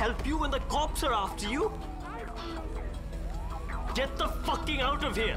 Help you when the cops are after you? Get the fucking out of here!